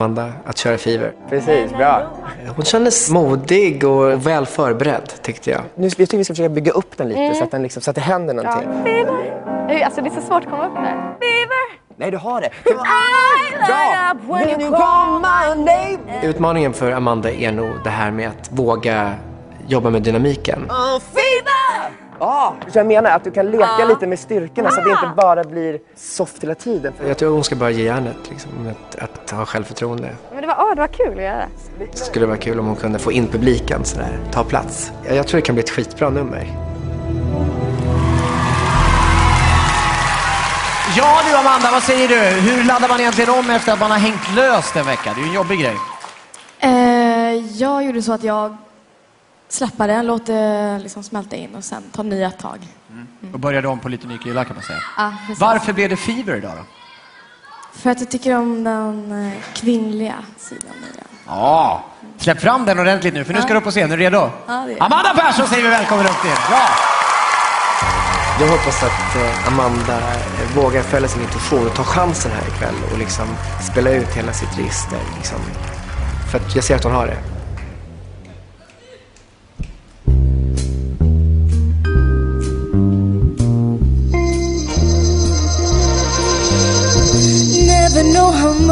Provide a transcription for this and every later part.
Amanda att köra Fever. Precis, bra. Hon kändes modig och väl förberedd tyckte jag. Nu, jag tycker vi ska försöka bygga upp den lite så, att den liksom, så att det händer någonting. Fever. Alltså det är så svårt att komma upp där. Fever. Nej, du har det. Up when you call my name. Utmaningen för Amanda är nog det här med att våga jobba med dynamiken. Fever. Ja, jag menar att du kan leka lite med styrkorna så att det inte bara blir soft hela tiden. Jag tror hon ska bara ge järnet, liksom, att, att ha självförtroende. Men det var, åh, det var kul att göra. Det skulle vara kul om hon kunde få in publiken sådär, ta plats. Jag, jag tror det kan bli ett skitbra nummer. Ja du Amanda, vad säger du? Hur laddar man egentligen om efter att man har hängt löst en vecka? Det är ju en jobbig grej. Eh, jag gjorde så att jag släpper det, låter det liksom smälta in och sen tar nya tag. Och började om på lite ny kille kan man säga. Ja. Varför blev det Fever idag då? För att jag tycker om den eh, kvinnliga sidan i den. Ja, släpp fram den ordentligt nu för nu ska du upp på scen. Är du redo? Ja, det är. Amanda Persson säger vi välkommen upp till. Ja. Jag hoppas att eh, Amanda eh, vågar följa sin intuition och ta chansen här ikväll och liksom spela ut hela sitt register. Liksom. För att jag ser att hon har det.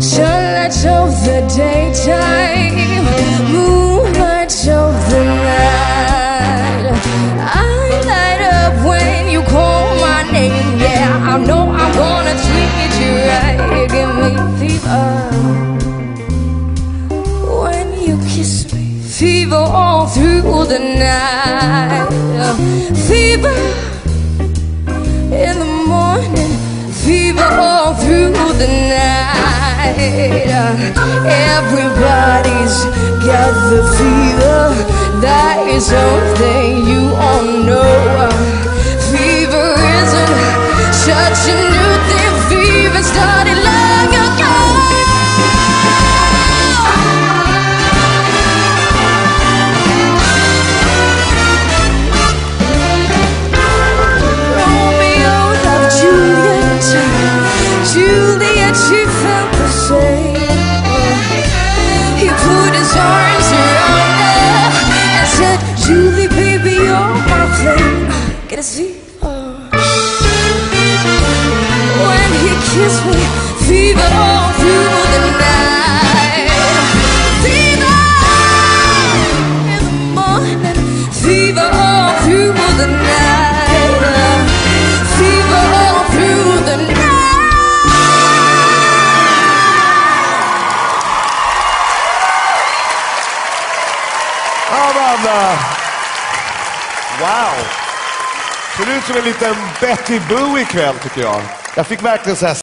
Sunlight of the daytime, moonlight of the night. I light up when you call my name. Yeah, I know I'm gonna treat you right. Give me fever when you kiss me. Fever all through the night. Fever in the night. Everybody's got the fever. That is something you all know. Fever isn't such a Get fever. When he kissed me, fever all through the night. Fever in the morning, fever all through the night. Fever all through the night. Amanda! Uh, wow! Ser ut som en liten Betty Boo ikväll tycker jag. Jag fick verkligen så här